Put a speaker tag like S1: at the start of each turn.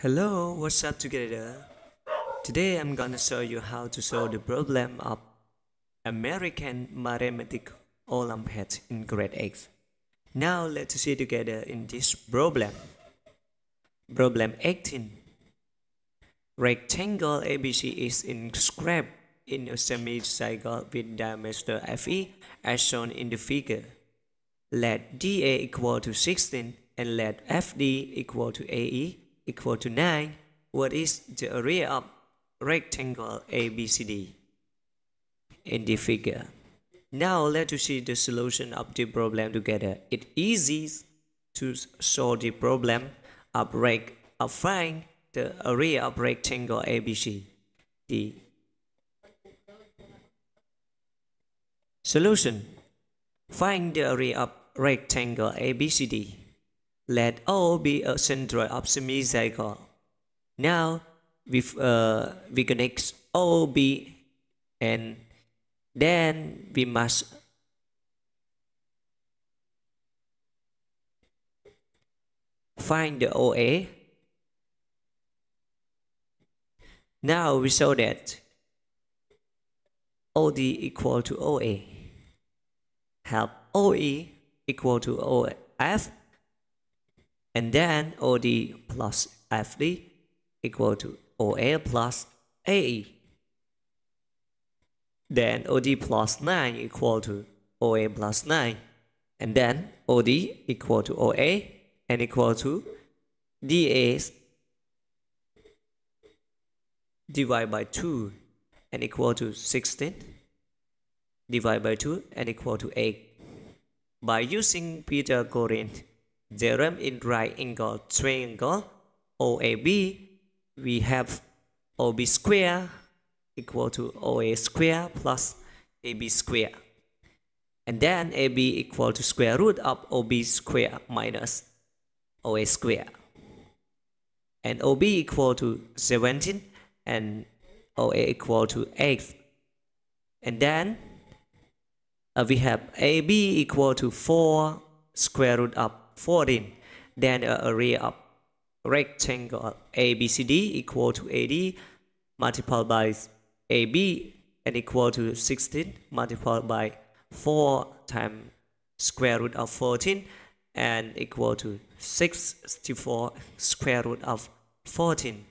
S1: Hello, what's up together? Today I'm gonna show you how to solve the problem of American Mathematics Olympiad in grade 8. Now let's see together in this problem. Problem 18. Rectangle ABC is inscribed in a semicircle with diameter FE as shown in the figure. Let DA equal to 16 and let FD equal to AE equal to 9, what is the area of rectangle ABCD in the figure? Now let's see the solution of the problem together. It's easy to solve the problem of, rec of find the area of rectangle ABC. The solution Find the area of rectangle ABCD. Let O be a center of semicircle. Now we uh, we connect OB and then we must find the OA. Now we show that OD equal to OA. Have OE equal to OF and then OD plus FD equal to OA plus AE. Then OD plus 9 equal to OA plus 9. And then OD equal to OA and equal to DA divided by 2 and equal to 16 divided by 2 and equal to 8. By using Pythagorean theorem in right angle triangle OAB, we have OB square equal to OA square plus AB square. And then AB equal to square root of OB square minus OA square. And OB equal to 17 and OA equal to 8. And then uh, we have AB equal to 4 square root of 14 then the area of rectangle ABCD equal to AD multiplied by AB and equal to 16 multiplied by 4 times square root of 14 and equal to 64 square root of 14